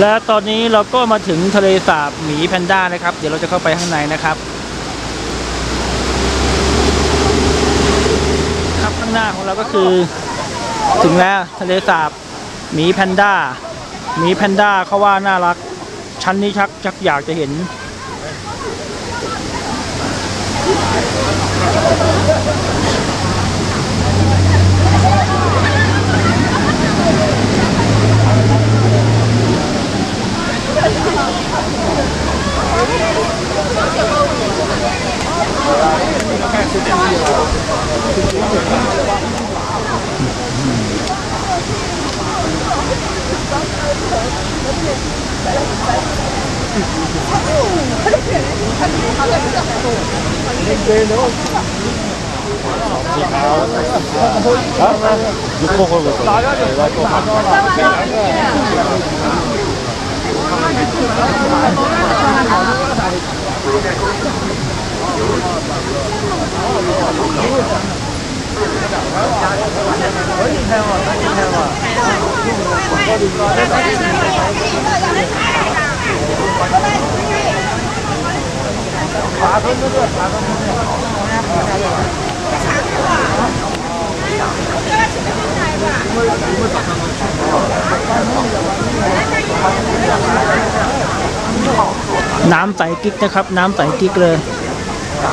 และตอนนี้เราก็มาถึงทะเลสาบหมีแพนด้านะครับ เดี๋ยวเราจะเข้าไปข้างในนะครับ ครับข้างหน้าของเราก็คือ ถึงแล้วทะเลสาบหมีแพนด้าหมีแพนด้าเขาว่าน่ารัก ชั้นนี้ชักชักอยากจะเห็น 嗯好的好的嗯 น้ำใสกิ๊กนะครับ น้ำใสกิ๊กเลย เ